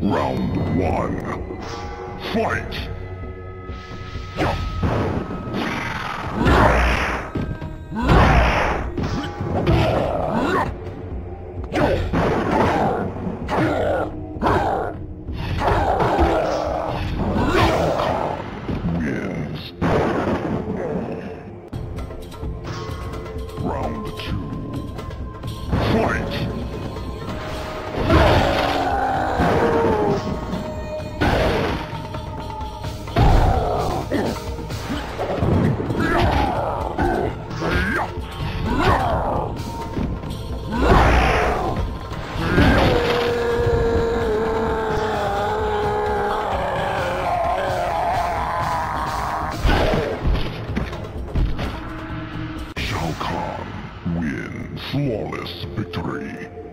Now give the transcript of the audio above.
Round one. Fight! Round Shao wins flawless victory.